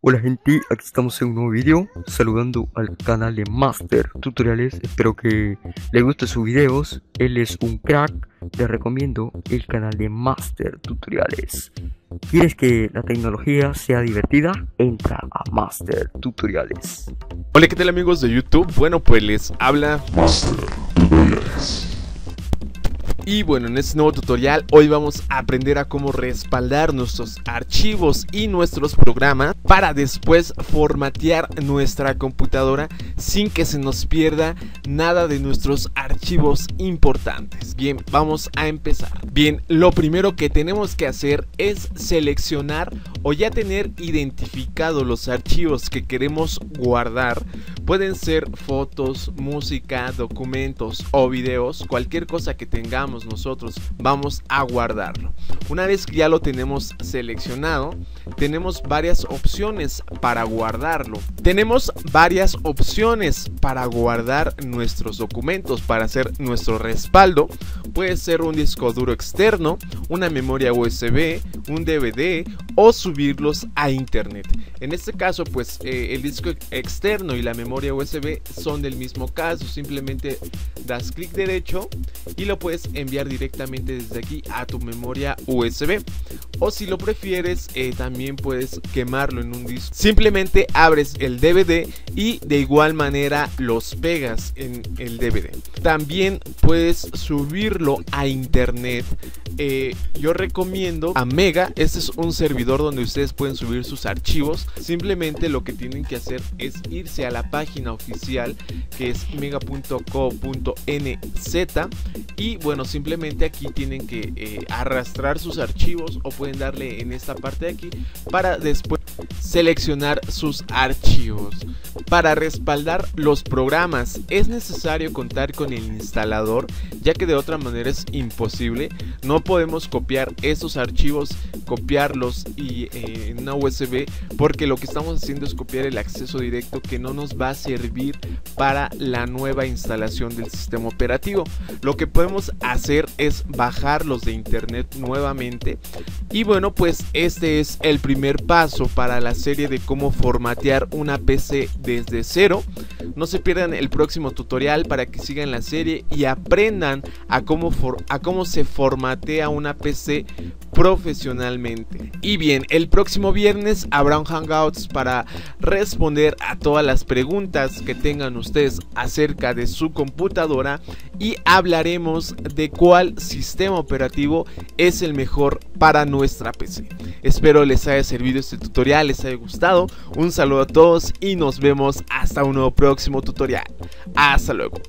Hola gente, aquí estamos en un nuevo video saludando al canal de Master Tutoriales, espero que les guste sus videos, él es un crack, te recomiendo el canal de Master Tutoriales. ¿Quieres que la tecnología sea divertida? Entra a Master Tutoriales. Hola, ¿qué tal amigos de YouTube? Bueno, pues les habla Master Tutoriales. Y bueno, en este nuevo tutorial hoy vamos a aprender a cómo respaldar nuestros archivos y nuestros programas para después formatear nuestra computadora sin que se nos pierda nada de nuestros archivos importantes. Bien, vamos a empezar. Bien, lo primero que tenemos que hacer es seleccionar o ya tener identificado los archivos que queremos guardar. Pueden ser fotos, música, documentos o videos, cualquier cosa que tengamos nosotros vamos a guardarlo. Una vez que ya lo tenemos seleccionado, tenemos varias opciones para guardarlo. Tenemos varias opciones para guardar nuestros documentos, para hacer nuestro respaldo. Puede ser un disco duro externo, una memoria USB, un DVD o subirlos a internet. En este caso, pues eh, el disco externo y la memoria USB son del mismo caso. Simplemente das clic derecho y lo puedes enviar directamente desde aquí a tu memoria USB. O si lo prefieres, eh, también puedes quemarlo en un disco. Simplemente abres el DVD y de igual manera los pegas en el DVD. También puedes subirlo a internet. Eh, yo recomiendo a Mega. Este es un servidor donde ustedes pueden subir sus archivos. Simplemente lo que tienen que hacer es irse a la página oficial que es mega.co.nz y bueno simplemente aquí tienen que eh, arrastrar sus archivos o pueden darle en esta parte de aquí para después seleccionar sus archivos. Para respaldar los programas es necesario contar con el instalador ya que de otra manera es imposible. No podemos copiar esos archivos copiarlos y eh, en una USB porque lo que estamos haciendo es copiar el acceso directo que no nos va a servir para la nueva instalación del sistema operativo. Lo que podemos hacer es bajarlos de internet nuevamente. Y bueno pues este es el primer paso la serie de cómo formatear una PC desde cero no se pierdan el próximo tutorial para que sigan la serie y aprendan a cómo, a cómo se formatea una PC profesionalmente. Y bien, el próximo viernes habrá un Hangouts para responder a todas las preguntas que tengan ustedes acerca de su computadora y hablaremos de cuál sistema operativo es el mejor para nuestra PC. Espero les haya servido este tutorial, les haya gustado. Un saludo a todos y nos vemos hasta un nuevo próximo tutorial. Hasta luego.